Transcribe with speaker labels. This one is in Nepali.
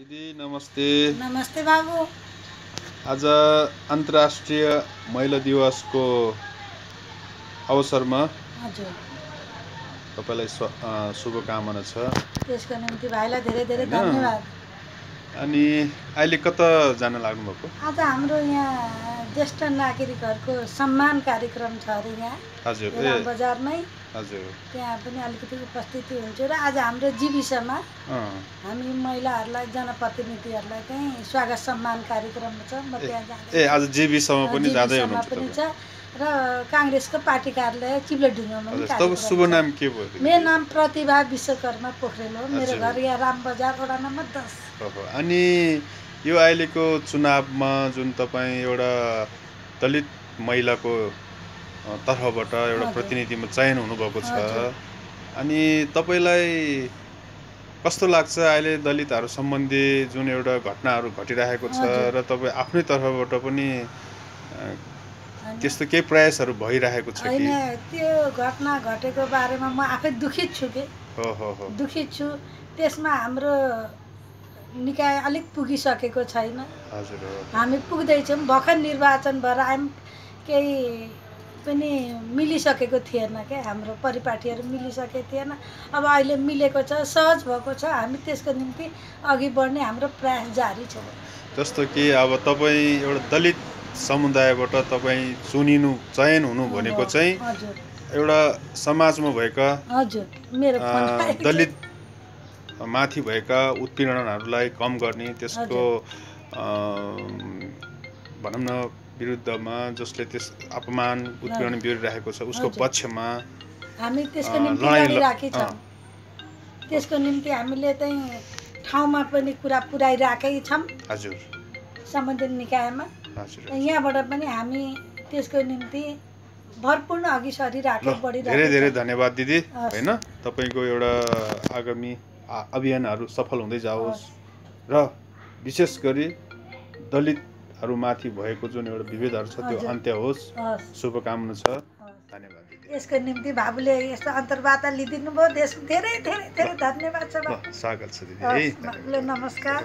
Speaker 1: दिदी नमस्ते।
Speaker 2: नमस्ते बाबु।
Speaker 1: आज अन्तर्राष्ट्रिय महिला दिवसको अवसरमा तपाईँलाई शुभकामना छ।
Speaker 2: त्यसको निम्ति भाइलाई धेरै धेरै? धन्यवाद।
Speaker 1: अनि अहिले कता जान लाग्नुभएको?
Speaker 2: आज हाम्रो यहाँ ज्येष्ठ नागरिकहरूको सम्मान कार्यक्रम छ अरे यहाँ।
Speaker 1: हजुर
Speaker 2: बजारमै
Speaker 1: हजुर।
Speaker 2: त्यहाँ पनि अलिकति उपस्थिति हुन्छु र आज हाम्रो जीविसमा हामी महिलाहरूलाई जनप्रतिनिधिहरूलाई चाहिँ स्वागत सम्मान कार्यक्रम छ। म त्यहाँ
Speaker 1: ए आज जेबीसम्म पनि जाँदै
Speaker 2: जीविसमा
Speaker 1: हुनुहुन्छ
Speaker 2: पनि छ र काङ्ग्रेसको पार्टी कार्यालय कार्यक्रम
Speaker 1: शुभ। नाम के भयो?
Speaker 2: मेरो नाम प्रतिभा विश्वकर्मा पोखरेल हो। मेरो। घर यहाँ राम बजार वडा नम्बर दस।
Speaker 1: अनि यो अहिलेको चुनावमा जुन तपाईँ एउटा दलित महिलाको तर्फबाट एउटा। प्रतिनिधिमा चयन हुनुभएको छ। अनि तपाईँलाई कस्तो लाग्छ अहिले दलितहरू सम्बन्धी जुन एउटा घटनाहरू घटिरहेको छ। र तपाईँ आफ्नै तर्फबाट पनि त्यस्तो केही प्रयासहरू भइरहेको छ
Speaker 2: होइन
Speaker 1: कि
Speaker 2: त्यो घटना घटेको बारेमा म आफै दुखित छु कि। दुखित छु। त्यसमा हाम्रो निकाय अलिक पुगिसकेको छैन।
Speaker 1: हजुर
Speaker 2: हामी पुग्दैछौँ। भर्खर निर्वाचन भएर आयौँ। केही पनि मिलिसकेको थिएन क्या हाम्रो परिपाटीहरू मिलिसकेको थिएन। अब अहिले मिलेको छ सहज भएको छ। हामी त्यसको निम्ति अघि बढ्ने हाम्रो प्रयास जारी छ।
Speaker 1: जस्तो कि अब तपाईँ एउटा दलित समुदायबाट तपाईँ चुनिनु चयन हुनु भनेको चाहिँ एउटा समाजमा भएका
Speaker 2: हजुर मेरो।
Speaker 1: दलित माथि भएका उत्पीडनहरूलाई कम गर्ने त्यसको भनौँ न विरुद्धमा जसले त्यस अपमान उत्पीडन बिहोरिरहेको छ उसको। पक्षमा
Speaker 2: हामी त्यसको निम्ति। त्यसको निम्ति हामीले चाहिँ ठाउँमा पनि कुरा पुऱ्याइरहेकै छौँ।
Speaker 1: हजुर।
Speaker 2: सम्बन्धित निकायमा। यहाँबाट पनि हामी त्यसको निम्ति भरपूर्ण अघि सरिरहेकै
Speaker 1: धेरै
Speaker 2: बढिरहेकै
Speaker 1: धेरै। धन्यवाद दिदी। होइन तपाईँको एउटा आगामी अभियानहरू सफल हुँदै जाओस्। र विशेष गरी दलितहरूमाथि भएको जुन एउटा विभेदहरू छ त्यो। अन्त्य होस्। शुभकामना छ। धन्यवाद
Speaker 2: यसको निम्ति बाबुले यस्तो अन्तर्वार्ता लिइदिनु भयो त्यसको धेरै धेरै धेरै धन्यवाद छ
Speaker 1: स्वागत छ दिदी।
Speaker 2: नमस्कार।